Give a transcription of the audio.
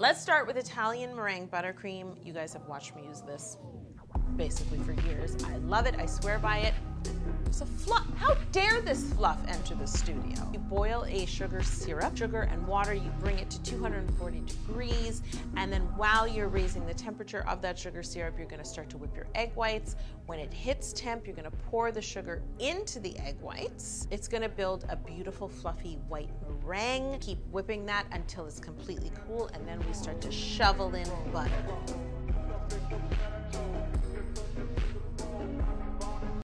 Let's start with Italian meringue buttercream. You guys have watched me use this basically for years. I love it, I swear by it. It's a fluff. How dare this fluff enter the studio? You boil a sugar syrup, sugar and water, you bring it to 240 degrees, and then while you're raising the temperature of that sugar syrup, you're gonna start to whip your egg whites. When it hits temp, you're gonna pour the sugar into the egg whites. It's gonna build a beautiful fluffy white meringue. Keep whipping that until it's completely cool, and then we start to shovel in butter.